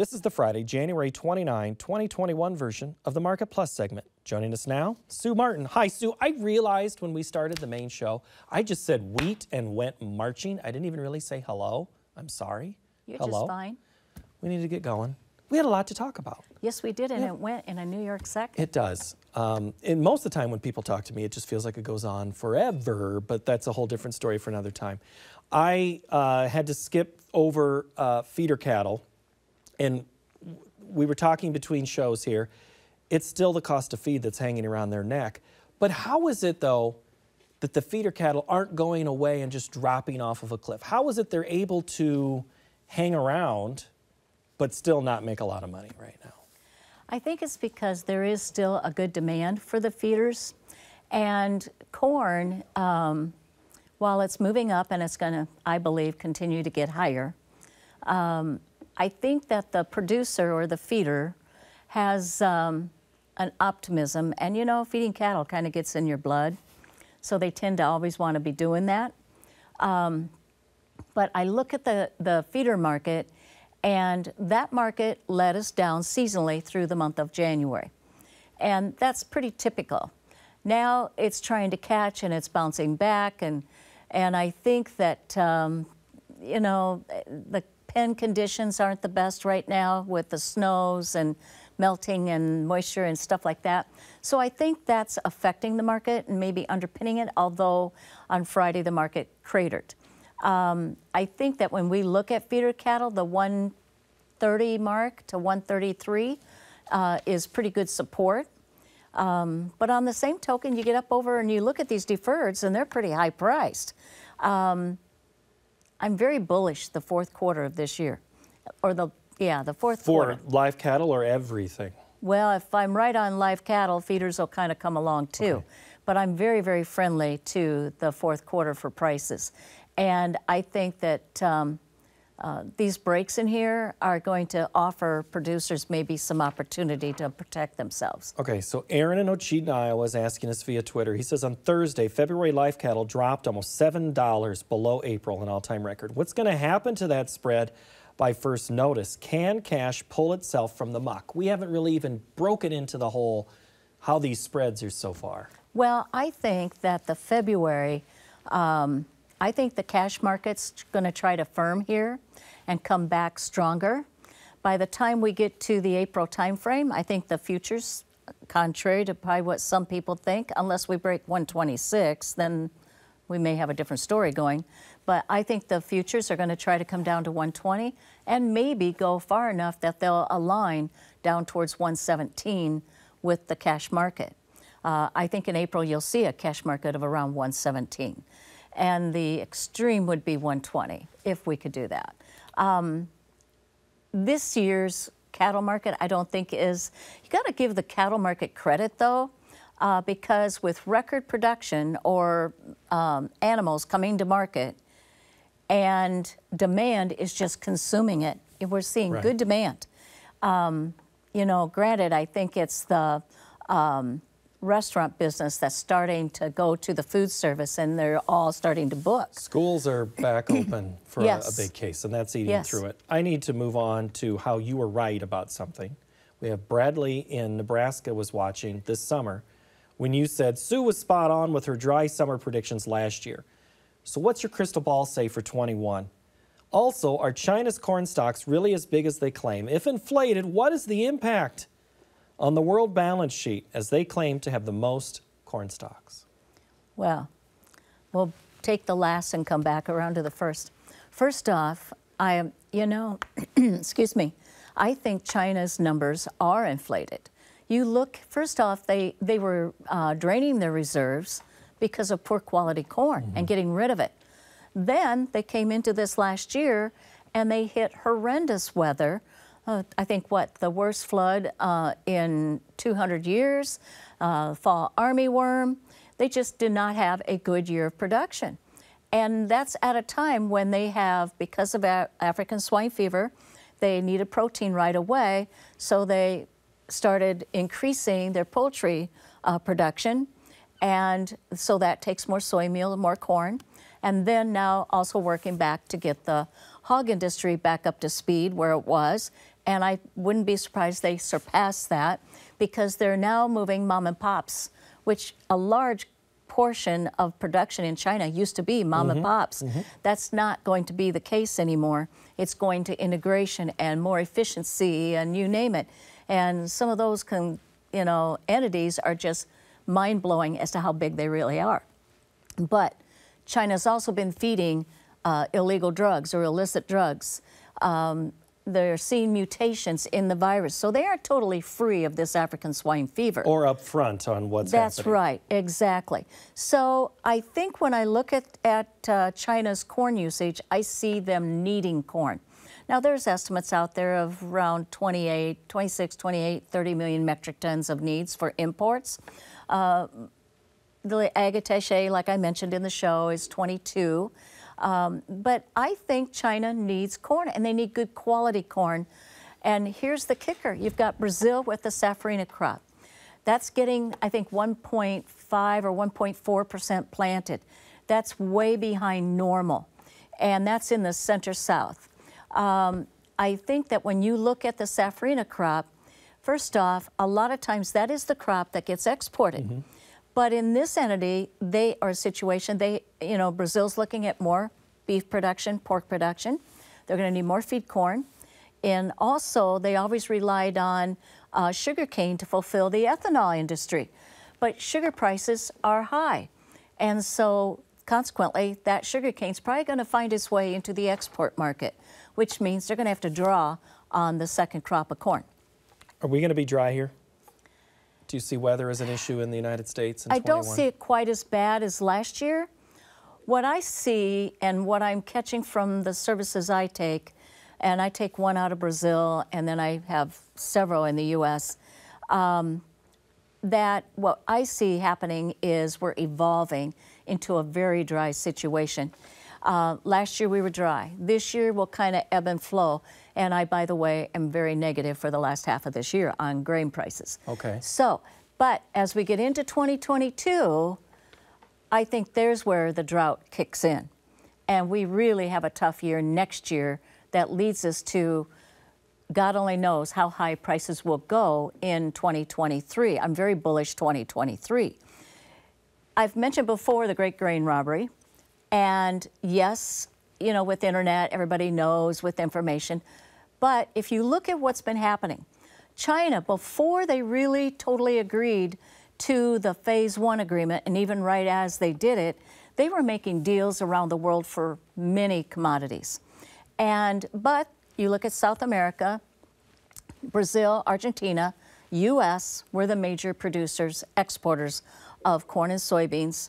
This is the Friday, January 29, 2021 version of the Market Plus segment. Joining us now, Sue Martin. Hi, Sue. I realized when we started the main show, I just said wheat and went marching. I didn't even really say hello. I'm sorry. You're hello. just fine. We need to get going. We had a lot to talk about. Yes, we did, and it went in a New York second. It does. Um, and most of the time when people talk to me, it just feels like it goes on forever, but that's a whole different story for another time. I uh, had to skip over uh, feeder cattle, and we were talking between shows here. It's still the cost of feed that's hanging around their neck. But how is it, though, that the feeder cattle aren't going away and just dropping off of a cliff? How is it they're able to hang around but still not make a lot of money right now? I think it's because there is still a good demand for the feeders. And corn, um, while it's moving up and it's going to, I believe, continue to get higher, um, I think that the producer or the feeder has um, an optimism. And you know, feeding cattle kind of gets in your blood. So they tend to always want to be doing that. Um, but I look at the, the feeder market and that market let us down seasonally through the month of January. And that's pretty typical. Now it's trying to catch and it's bouncing back. And, and I think that, um, you know, the pen conditions aren't the best right now with the snows and melting and moisture and stuff like that. So I think that's affecting the market and maybe underpinning it, although on Friday the market cratered. Um, I think that when we look at feeder cattle, the 130 mark to 133 uh, is pretty good support. Um, but on the same token, you get up over and you look at these deferreds, and they're pretty high priced. Um, I'm very bullish the fourth quarter of this year, or the yeah the fourth For quarter. For live cattle or everything? Well, if I'm right on live cattle, feeders will kind of come along too. Okay. But I'm very, very friendly to the fourth quarter for prices. And I think that um, uh, these breaks in here are going to offer producers maybe some opportunity to protect themselves. Okay, so Aaron in Ocheyedan, Iowa is asking us via Twitter. He says on Thursday, February live cattle dropped almost $7 below April, an all-time record. What's going to happen to that spread by first notice? Can cash pull itself from the muck? We haven't really even broken into the whole how these spreads are so far. Well, I think that the February, um, I think the cash market's going to try to firm here and come back stronger. By the time we get to the April timeframe, I think the futures, contrary to probably what some people think, unless we break 126, then we may have a different story going. But I think the futures are going to try to come down to 120 and maybe go far enough that they'll align down towards 117 with the cash market. Uh, I think in April you'll see a cash market of around 117. And the extreme would be 120 if we could do that. Um, this year's cattle market, I don't think is, you got to give the cattle market credit though, uh, because with record production or um, animals coming to market and demand is just consuming it, we're seeing Right. good demand. Um, you know, granted, I think it's the um, restaurant business that's starting to go to the food service and they're all starting to book. Schools are back open for a- a, big case, and that's eating Yes. through it. I need to move on to how you were right about something. We have Bradley in Nebraska was watching this summer when you said Sue was spot on with her dry summer predictions last year. So what's your crystal ball say for 21? Also, are China's corn stocks really as big as they claim? If inflated, what is the impact on the world balance sheet as they claim to have the most corn stocks? Well, we'll take the last and come back around to the first. First off, I am, you know, excuse me, I think China's numbers are inflated. You look, first off, they, they were uh, draining their reserves because of poor quality corn and getting rid of it. Then they came into this last year and they hit horrendous weather. Uh, I think what the worst flood uh, in 200 years, uh, fall army worm. They just did not have a good year of production. And that's at a time when they have, because of a- African swine fever, they needed protein right away. So they started increasing their poultry uh, production. And so that takes more soy meal and more corn. And then now also working back to get the hog industry back up to speed where it was And I wouldn't be surprised they surpass that because they're now moving mom and pops, which a large portion of production in China used to be mom and pops. That's not going to be the case anymore. It's going to integration and more efficiency and you name it. And some of those can, you know, entities are just mind blowing as to how big they really are. But China's also been feeding uh, illegal drugs or illicit drugs. Um, they're seeing mutations in the virus, so they aren't totally free of this African swine fever. Or up front on what's That's happening. right, exactly. So I think when I look at, at uh, China's corn usage, I see them needing corn. Now, there's estimates out there of around 28, 26, 28, 30 million metric tons of needs for imports. Uh, the ag attaché, like I mentioned in the show, is 22. Um, but I think China needs corn, and they need good quality corn. And here's the kicker you've got Brazil with the safrinha crop. That's getting, I think, 1.5 or 1.4% planted. That's way behind normal. And that's in the center south. Um, I think that when you look at the safrinha crop, first off, a lot of times that is the crop that gets exported. But in this entity, they are a situation, they, you know, Brazil's looking at more beef production, pork production. They're going to need more feed corn. And also, they always relied on uh, sugarcane to fulfill the ethanol industry. But sugar prices are high. And so, consequently, that sugarcane's probably going to find its way into the export market, which means they're going to have to draw on the second crop of corn. Are we going to be dry here? Do you see weather as an issue in the United States in I don't see it quite as bad as last year. What I see and what I'm catching from the services I take, and I take one out of Brazil and then I have several in the US, um, that what I see happening is we're evolving into a very dry situation. Uh, last year we were dry. This year will kind of ebb and flow. And I, by the way, am very negative for the last half of this year on grain prices. Okay. So, but as we get into 2022, I think there's where the drought kicks in. And we really have a tough year next year that leads us to God only knows how high prices will go in 2023. I'm very bullish 2023. I've mentioned before the great grain robbery. And yes, you know, with internet, everybody knows with information. But if you look at what's been happening, China, before they really totally agreed to the phase one agreement, and even right as they did it, they were making deals around the world for many commodities. And, but you look at South America, Brazil, Argentina, US were the major producers, exporters of corn and soybeans.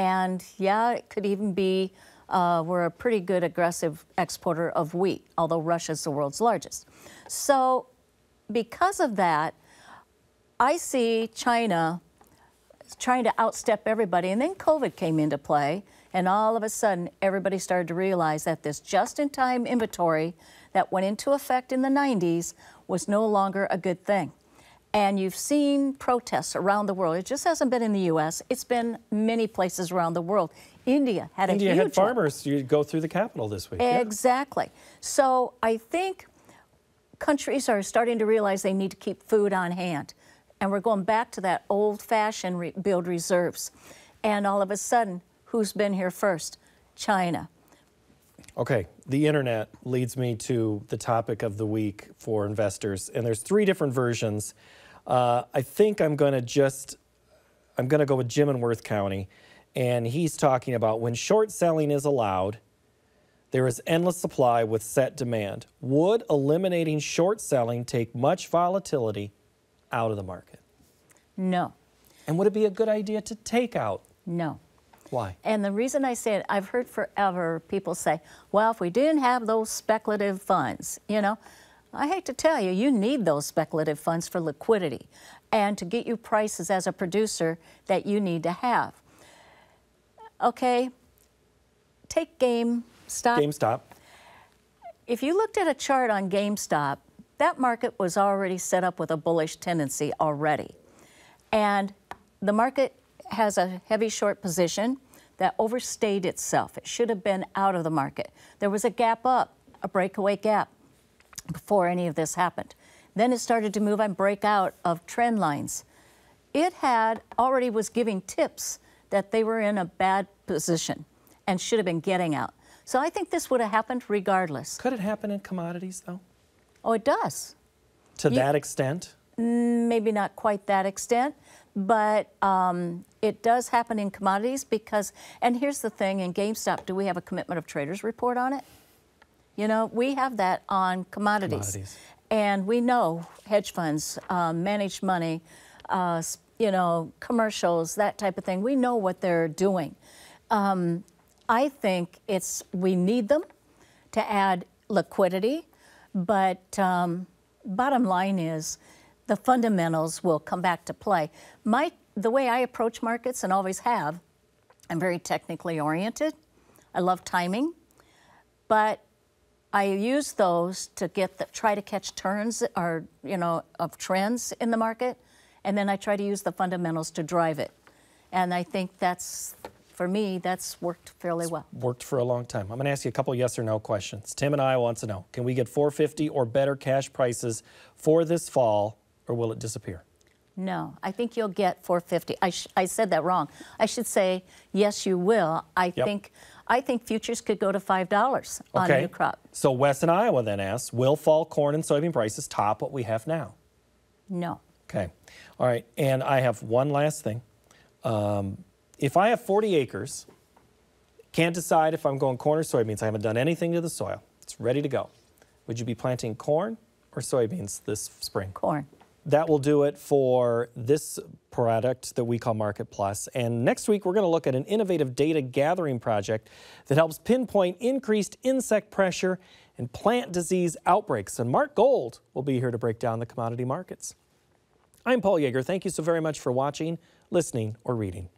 And yeah, it could even be, uh, we're a pretty good aggressive exporter of wheat, although Russia's the world's largest. So, because of that, I see China trying to outstep everybody. And then COVID came into play, and all of a sudden, everybody started to realize that this just in time inventory that went into effect in the 90s was no longer a good thing. And you've seen protests around the world. It just hasn't been in the US, it's been many places around the world. India had India a huge had farmers you go through the capital this week. yeah. Exactly. So I think countries are starting to realize they need to keep food on hand. And we're going back to that old fashioned re- build reserves. And all of a sudden, who's been here first? China. Okay, the internet leads me to the topic of the week for investors, and there's three different versions. Uh, I think I'm going to just I'm going to go with Jim in Worth County, and he's talking about when short selling is allowed, there is endless supply with set demand. Would eliminating short selling take much volatility out of the market? No, And would it be a good idea to take out? no. Why? And the reason I say it, I've heard forever people say, well, if we didn't have those speculative funds, you know, I hate to tell you, you need those speculative funds for liquidity and to get you prices as a producer that you need to have. Okay, take GameStop. GameStop. If you looked at a chart on GameStop, that market was already set up with a bullish tendency already. And the market has a heavy short position that overstayed itself. It should have been out of the market. There was a gap up, a breakaway gap. Before any of this happened. Then it started to move and break out of trend lines. It had already was giving tips that they were in a bad position and should have been getting out. So I think this would have happened regardless. Could it happen in commodities, though? Oh, it does. To You- that extent? maybe not quite that extent, but um, it does happen in commodities because, and here's the thing in GameStop, do we have a commitment of traders report on it? You know, we have that on commodities. Commodities. And we know hedge funds, um, managed money, uh, you know, commercials, that type of thing. We know what they're doing. Um, I think it's we need them to add liquidity, but um, bottom line is the fundamentals will come back to play. My the way I approach markets and always have, I'm very technically oriented. I love timing, but I use those to get the, try to catch turns or you know of trends in the market, and then I try to use the fundamentals to drive it. And I think that's for me that's worked fairly well. Worked for a long time. I'm going to ask you a couple yes or no questions. Tim and I want to know can we get 450 or better cash prices for this fall, or will it disappear? No, I think you'll get 450. I, sh- I said that wrong. I should say yes, you will. I Yep. think I think futures could go to five dollars on Okay. new crop. So Wes in Iowa then asks, will fall corn and soybean prices top what we have now? No. Okay. All right. And I have one last thing. Um, if I have 40 acres, can't decide if I'm going corn or soybeans, I haven't done anything to the soil, it's ready to go. Would you be planting corn or soybeans this spring? Corn. That will do it for this product that we call Market Plus. And next week, we're going to look at an innovative data gathering project that helps pinpoint increased insect pressure and plant disease outbreaks. And Mark Gold will be here to break down the commodity markets. I'm Paul Yeager. Thank you so very much for watching, listening, or reading.